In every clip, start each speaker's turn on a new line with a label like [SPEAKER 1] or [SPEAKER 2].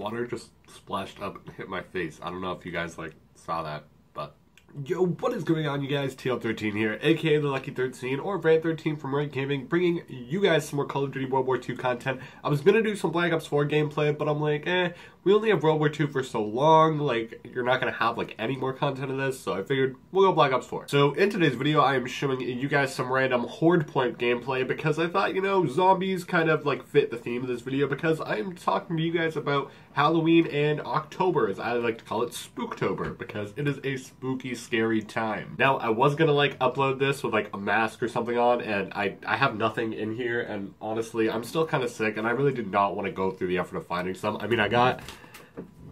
[SPEAKER 1] water just splashed up and hit my face. I don't know if you guys like saw that, Yo, what is going on, you guys? TL13 here, aka the Lucky 13 or Brand 13 from Rant Gaming, bringing you guys some more Call of Duty World War II content. I was gonna do some Black Ops 4 gameplay, but I'm like, eh, we only have World War II for so long, like, you're not gonna have, like, any more content of this, so I figured we'll go Black Ops 4. So, in today's video, I am showing you guys some random Horde Point gameplay, because I thought, you know, zombies kind of, like, fit the theme of this video, because I am talking to you guys about Halloween and October, as I like to call it, Spooktober, because it is a spooky, scary time. Now, I was gonna, like, upload this with, like, a mask or something on, and I, I have nothing in here, and honestly, I'm still kind of sick, and I really did not want to go through the effort of finding some. I mean, I got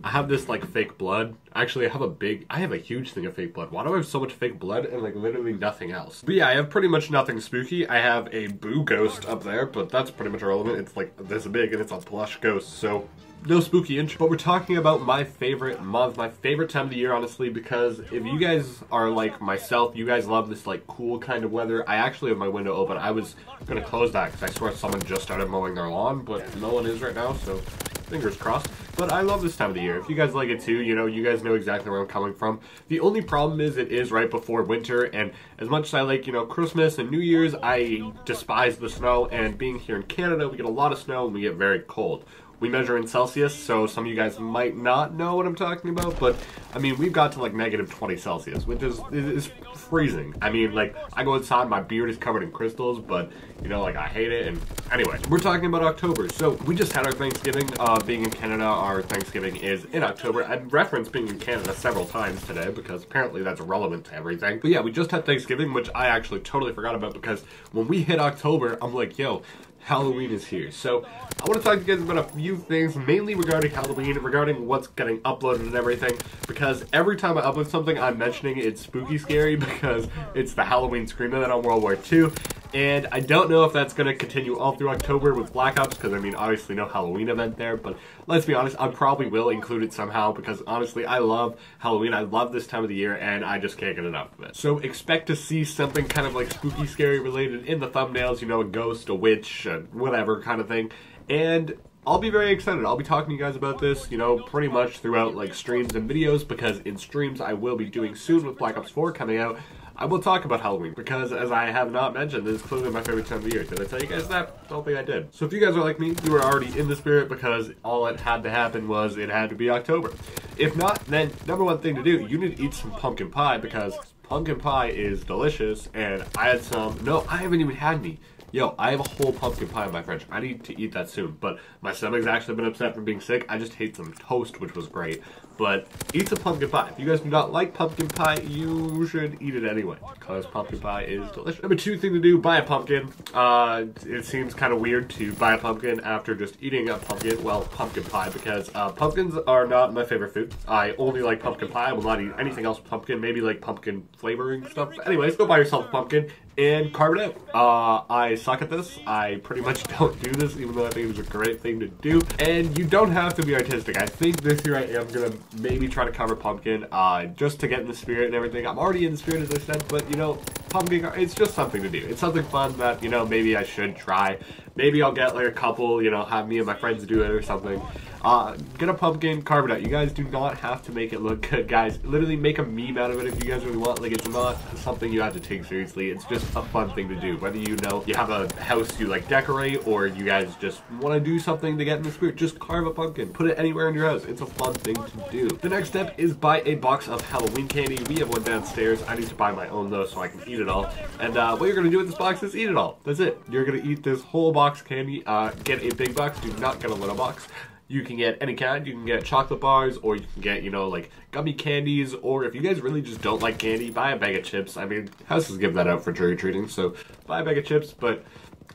[SPEAKER 1] I have this like fake blood. Actually, I have a big, I have a huge thing of fake blood. Why do I have so much fake blood and like literally nothing else? But yeah, I have pretty much nothing spooky. I have a boo ghost up there, but that's pretty much irrelevant. It's like this big and it's a plush ghost, so no spooky intro. But we're talking about my favorite month, my favorite time of the year, honestly, because if you guys are like myself, you guys love this like cool kind of weather. I actually have my window open. I was gonna close that because I swear someone just started mowing their lawn, but no one is right now, so fingers crossed. But I love this time of the year. If you guys like it too, you know, you guys know exactly where I'm coming from. The only problem is it is right before winter, and as much as I like, you know, Christmas and New Year's, I despise the snow, and being here in Canada, we get a lot of snow and we get very cold. We measure in Celsius, so some of you guys might not know what I'm talking about, but I mean, we've got to like negative 20 Celsius, which is, is freezing. I mean, like, I go outside, my beard is covered in crystals, but, you know, like, I hate it, and anyway, we're talking about October. So, we just had our Thanksgiving, uh, being in Canada, our Thanksgiving is in October. I referenced being in Canada several times today, because apparently that's relevant to everything. But yeah, we just had Thanksgiving, which I actually totally forgot about, because when we hit October, I'm like, yo, Halloween is here. So I want to talk to you guys about a few things, mainly regarding Halloween, regarding what's getting uploaded and everything, because every time I upload something, I'm mentioning it's spooky scary because it's the Halloween Scream Event on World War II, and I don't know if that's going to continue all through October with Black Ops, because I mean, obviously no Halloween event there, but let's be honest, I probably will include it somehow, because honestly, I love Halloween, I love this time of the year, and I just can't get enough of it. So expect to see something kind of like spooky scary related in the thumbnails, you know, a ghost, a witch, a whatever kind of thing, and I'll be very excited. I'll be talking to you guys about this, you know, pretty much throughout like streams and videos because in streams I will be doing soon with Black Ops 4 coming out. I will talk about Halloween because, as I have not mentioned, this is clearly my favorite time of year. Did I tell you guys that? Don't think I did. So if you guys are like me, you are already in the spirit because all it had to happen was it had to be October. If not, then number one thing to do, you need to eat some pumpkin pie because pumpkin pie is delicious and I had some, no, I haven't even had any. Yo, I have a whole pumpkin pie in my fridge. I need to eat that soon. But my stomach's actually been upset from being sick. I just ate some toast, which was great. But eat some pumpkin pie. If you guys do not like pumpkin pie, you should eat it anyway. Because pumpkin pie is delicious. Number two thing to do, buy a pumpkin. Uh, it seems kind of weird to buy a pumpkin after just eating a pumpkin. Well, pumpkin pie. Because uh, pumpkins are not my favorite food. I only like pumpkin pie. I will not eat anything else pumpkin. Maybe like pumpkin flavoring stuff. Anyways, go buy yourself a pumpkin and carve it out. Uh, I suck at this. I pretty much don't do this, even though I think it was a great thing to do. And you don't have to be artistic. I think this year I am gonna maybe try to cover pumpkin, uh, just to get in the spirit and everything. I'm already in the spirit, as I said, but you know, pumpkin, it's just something to do. It's something fun that, you know, maybe I should try. Maybe I'll get like a couple, you know, have me and my friends do it or something. Uh, get a pumpkin, carve it out. You guys do not have to make it look good, guys. Literally make a meme out of it if you guys really want. Like, it's not something you have to take seriously. It's just a fun thing to do. Whether you know you have a house you like decorate or you guys just want to do something to get in the spirit, just carve a pumpkin. Put it anywhere in your house. It's a fun thing to do. The next step is buy a box of Halloween candy. We have one downstairs. I need to buy my own though so I can eat it all. And uh, what you're going to do with this box is eat it all. That's it. You're going to eat this whole box candy. Uh, get a big box. Do not get a little box. You can get any kind. You can get chocolate bars, or you can get, you know, like gummy candies, or if you guys really just don't like candy, buy a bag of chips. I mean, houses give that out for trick or treating, so buy a bag of chips, but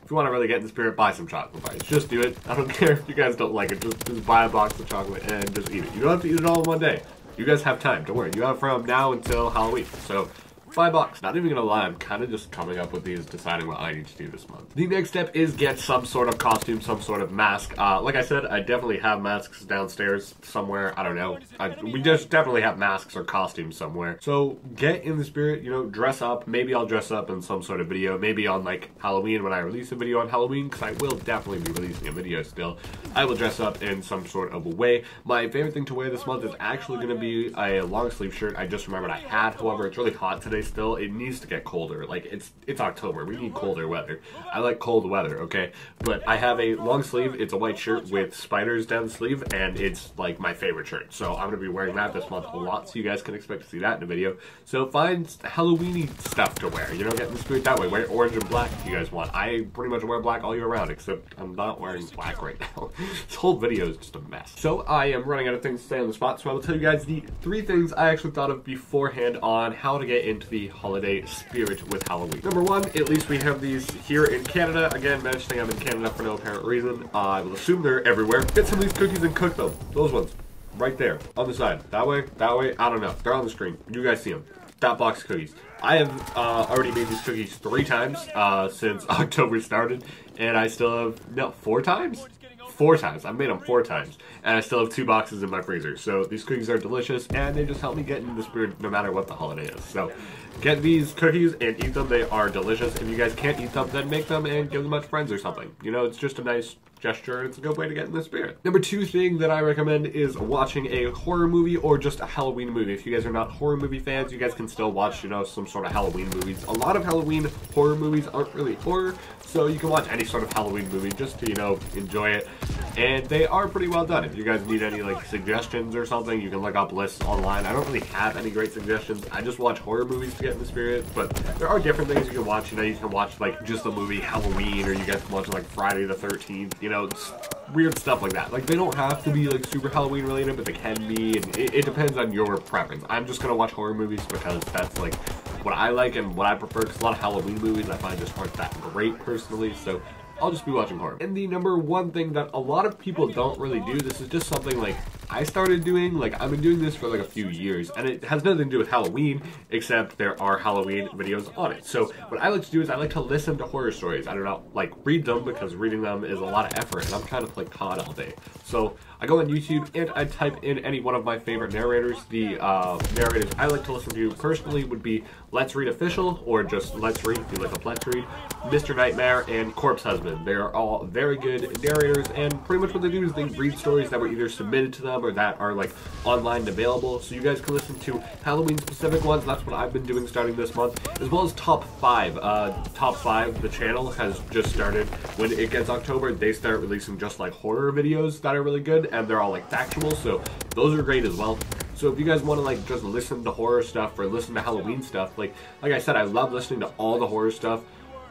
[SPEAKER 1] if you want to really get in the spirit, buy some chocolate bars. Just do it. I don't care if you guys don't like it. Just, just buy a box of chocolate and just eat it. You don't have to eat it all in one day. You guys have time. Don't worry. You have from now until Halloween. So five bucks. Not even gonna lie, I'm kind of just coming up with these, deciding what I need to do this month. The next step is get some sort of costume, some sort of mask. Uh, like I said, I definitely have masks downstairs somewhere. I don't know. I, we just definitely have masks or costumes somewhere. So get in the spirit, you know, dress up. Maybe I'll dress up in some sort of video. Maybe on like Halloween when I release a video on Halloween, because I will definitely be releasing a video still. I will dress up in some sort of a way. My favorite thing to wear this month is actually to be a long sleeve shirt. I just remembered I had. However, it's really hot today still. It needs to get colder. Like it's it's October. We need colder weather. I like cold weather, okay? But I have a long sleeve. It's a white shirt with spiders down the sleeve, and it's like my favorite shirt. So I'm gonna be wearing that this month a lot. So you guys can expect to see that in a video. So find Halloweeny stuff to wear. You know, get in the spirit that way. Wear orange and black if you guys want. I pretty much wear black all year round, except I'm not wearing black right now. this whole video is just a mess. So I am running out of things to say on the spot. So I will tell you guys the three things I actually thought of beforehand on how to get into the holiday spirit with Halloween. Number one, at least we have these here in Canada. Again, mentioning I'm in Canada for no apparent reason. Uh, I will assume they're everywhere. Get some of these cookies and cook them. Those ones. Right there. On the side. That way, that way, I don't know. They're on the screen. You guys see them. That box of cookies. I have uh, already made these cookies three times uh, since October started, and I still have, no, four times? Four times. I've made them four times, and I still have two boxes in my freezer. So these cookies are delicious, and they just help me get in the spirit no matter what the holiday is. So get these cookies and eat them. They are delicious. If you guys can't eat them, then make them and give them to friends or something. You know, it's just a nice gesture. It's a good way to get in the spirit. Number two thing that I recommend is watching a horror movie or just a Halloween movie. If you guys are not horror movie fans, you guys can still watch, you know, some sort of Halloween movies. A lot of Halloween horror movies aren't really horror, so you can watch any sort of Halloween movie just to, you know, enjoy it. And they are pretty well done. If you guys need any, like, suggestions or something, you can look up lists online. I don't really have any great suggestions. I just watch horror movies to get in the spirit, but there are different things you can watch. You know, you can watch, like, just the movie Halloween, or you guys can watch, like, Friday the 13th. You know, weird stuff like that. Like, they don't have to be, like, super Halloween related, but they can be, and it, it depends on your preference. I'm just gonna watch horror movies because that's, like, what I like and what I prefer, because a lot of Halloween movies I find just aren't that great, personally, so I'll just be watching horror. And the number one thing that a lot of people don't really do, this is just something, like, I started doing, like, I've been doing this for, like, a few years, and it has nothing to do with Halloween, except there are Halloween videos on it. So, what I like to do is I like to listen to horror stories. I do not, know, like, read them, because reading them is a lot of effort, and I'm kind of, like, caught all day. So, I go on YouTube and I type in any one of my favorite narrators. The uh, narrators I like to listen to personally would be Let's Read Official or just Let's Read if you like a Let's Read, Mr. Nightmare, and Corpse Husband. They are all very good narrators and pretty much what they do is they read stories that were either submitted to them or that are like online available. So you guys can listen to Halloween specific ones. That's what I've been doing starting this month, as well as Top 5. Uh, top 5, the channel has just started. When it gets October, they start releasing just like horror videos that are really good and they're all like factual, so those are great as well. So if you guys want to like just listen to horror stuff or listen to Halloween stuff, like like I said, I love listening to all the horror stuff,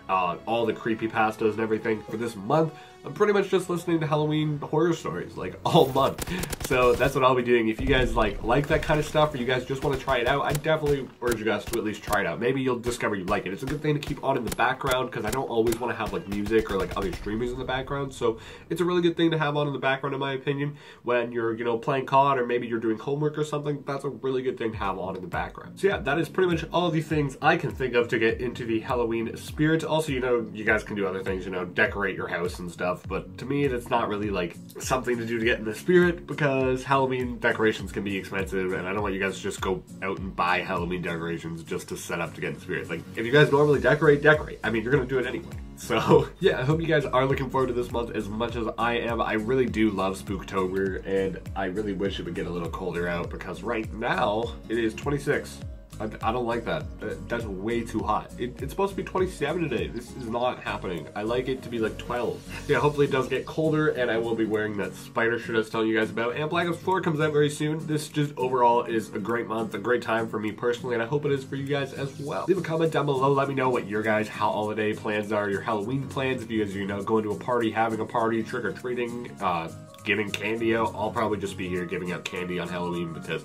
[SPEAKER 1] uh, all the creepy pastas and everything for this month. I'm pretty much just listening to Halloween horror stories like all month. So that's what I'll be doing. If you guys like like that kind of stuff or you guys just want to try it out, I definitely urge you guys to at least try it out. Maybe you'll discover you like it. It's a good thing to keep on in the background because I don't always want to have like music or like other streamers in the background. So it's a really good thing to have on in the background in my opinion when you're, you know, playing COD or maybe you're doing homework or something. That's a really good thing to have on in the background. So yeah, that is pretty much all the things I can think of to get into the Halloween spirit. Also, you know, you guys can do other things, you know, decorate your house and stuff stuff, but to me, it's not really like something to do to get in the spirit because Halloween decorations can be expensive, and I don't want you guys to just go out and buy Halloween decorations just to set up to get in the spirit. Like, if you guys normally decorate, decorate. I mean, you're gonna do it anyway. So, yeah, I hope you guys are looking forward to this month as much as I am. I really do love Spooktober, and I really wish it would get a little colder out because right now it is 26. I, I don't like that. That's way too hot. It, it's supposed to be 27 today. This is not happening. I like it to be like 12. Yeah, hopefully it does get colder, and I will be wearing that spider shirt I was telling you guys about. And Black Ops 4 comes out very soon. This just overall is a great month, a great time for me personally, and I hope it is for you guys as well. Leave a comment down below. Let me know what your guys' how holiday plans are, your Halloween plans. If you guys, you know, going to a party, having a party, trick or treating, uh, giving candy out. I'll probably just be here giving out candy on Halloween because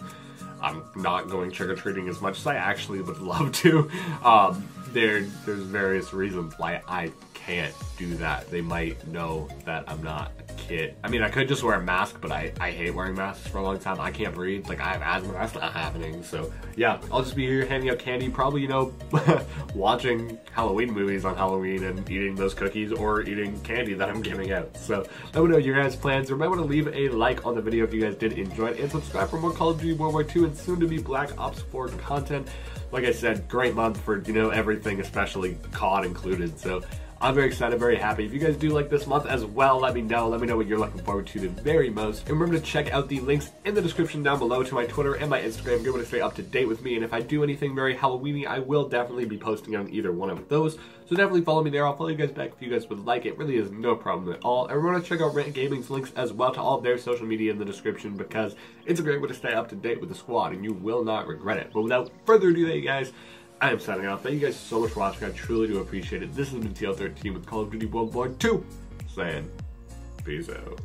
[SPEAKER 1] I'm not going trick or treating as much as I actually would love to. Um, there, there's various reasons why I can't do that. They might know that I'm not I mean, I could just wear a mask, but I, I hate wearing masks for a long time. I can't breathe. Like, I have asthma. That's not happening. So, yeah, I'll just be here handing out candy, probably, you know, watching Halloween movies on Halloween and eating those cookies or eating candy that I'm giving out. So, let me know your guys' plans. Remember to leave a like on the video if you guys did enjoy it and subscribe for more Call of Duty World War II and soon to be Black Ops 4 content. Like I said, great month for, you know, everything, especially COD included. So, I'm very excited, very happy. If you guys do like this month as well, let me know. Let me know what you're looking forward to the very most. And remember to check out the links in the description down below to my Twitter and my Instagram. Way to stay up to date with me. And if I do anything very Halloweeny, I will definitely be posting on either one of those. So definitely follow me there. I'll follow you guys back if you guys would like. It really is no problem at all. And remember to check out Rant Gaming's links as well to all their social media in the description because it's a great way to stay up to date with the squad and you will not regret it. But without further ado, you guys, I am signing off. Thank you guys so much for watching. I truly do appreciate it. This has been TL13 with Call of Duty World War II. Saying, peace out.